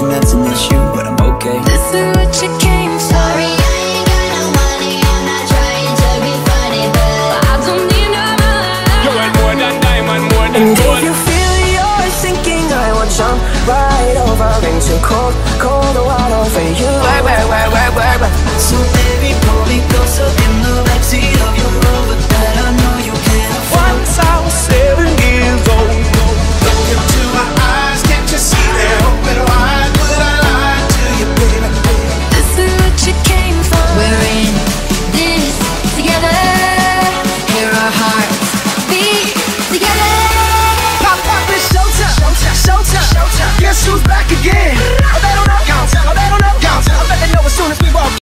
situation that's an issue, but I'm okay. This is what you came for. Sorry, I ain't got no money, I'm not trying to be funny, but I don't need no money. You want more than diamond, more than and gold. if you feel you're sinking, I will jump right over into cold, cold water. again